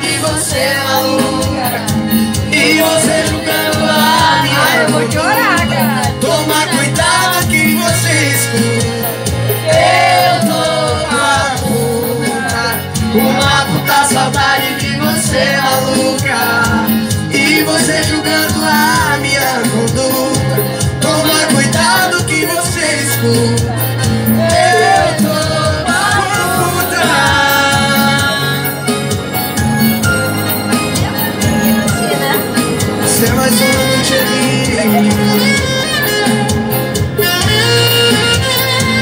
que você é maluca. E você julgando a minha Ai, eu vou chorar, cara. Toma cuidado que você escuta. Eu tô com uma puta. Uma puta saudade de você é maluca. E você julgando a minha conduta. Toma cuidado que você escuta. Você é mais um de mim